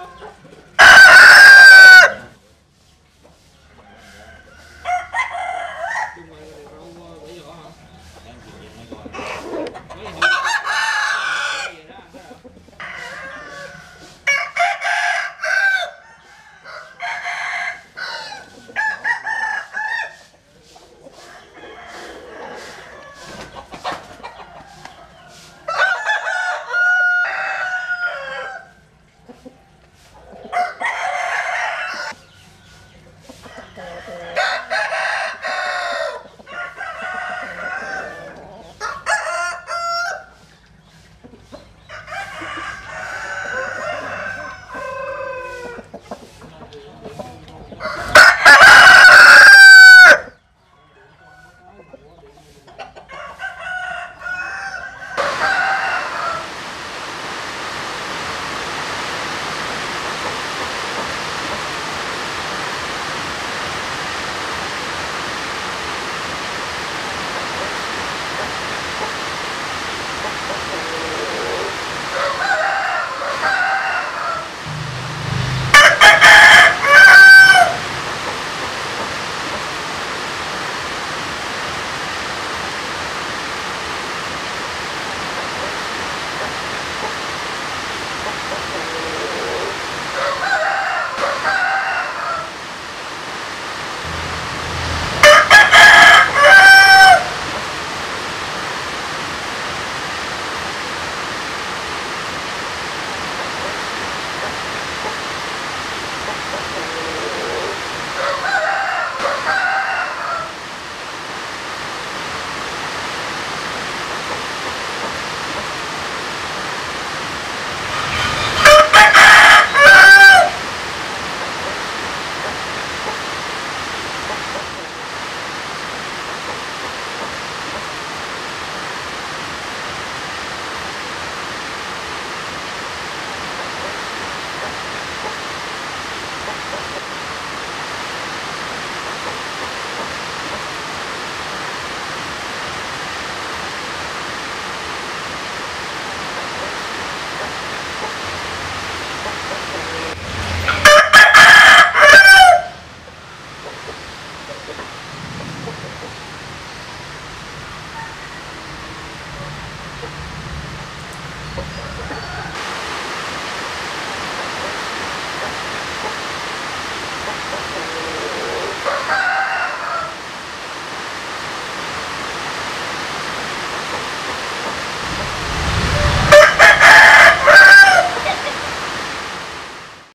Oh,